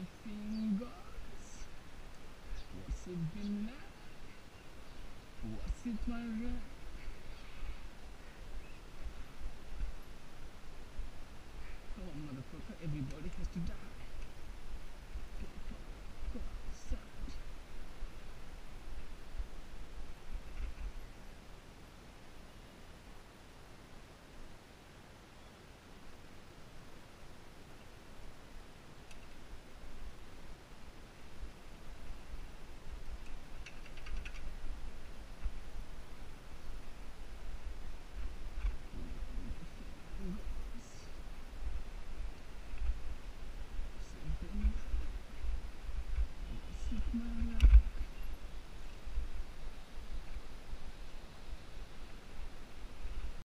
the fingers? Was it black? Was it my red? Oh, motherfucker, everybody has to die. Mm-hmm.